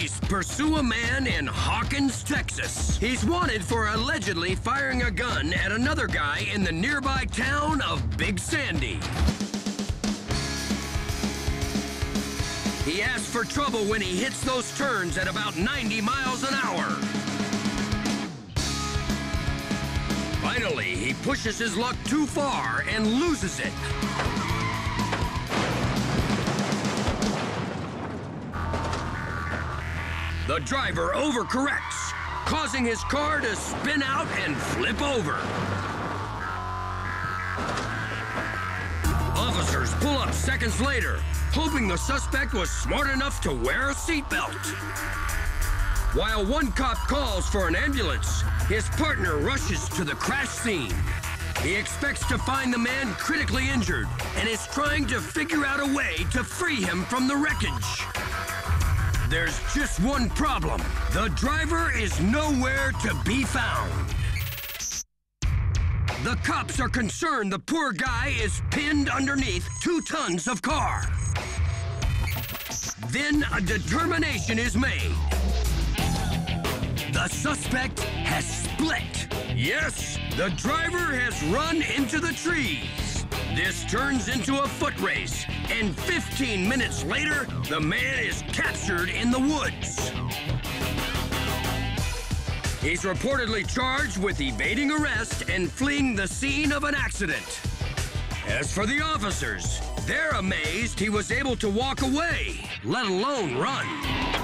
Police pursue a man in Hawkins, Texas. He's wanted for allegedly firing a gun at another guy in the nearby town of Big Sandy. He asks for trouble when he hits those turns at about 90 miles an hour. Finally, he pushes his luck too far and loses it. The driver overcorrects, causing his car to spin out and flip over. Officers pull up seconds later, hoping the suspect was smart enough to wear a seatbelt. While one cop calls for an ambulance, his partner rushes to the crash scene. He expects to find the man critically injured and is trying to figure out a way to free him from the wreckage. There's just one problem. The driver is nowhere to be found. The cops are concerned the poor guy is pinned underneath two tons of car. Then a determination is made. The suspect has split. Yes, the driver has run into the trees. This turns into a foot race, and 15 minutes later, the man is captured in the woods. He's reportedly charged with evading arrest and fleeing the scene of an accident. As for the officers, they're amazed he was able to walk away, let alone run.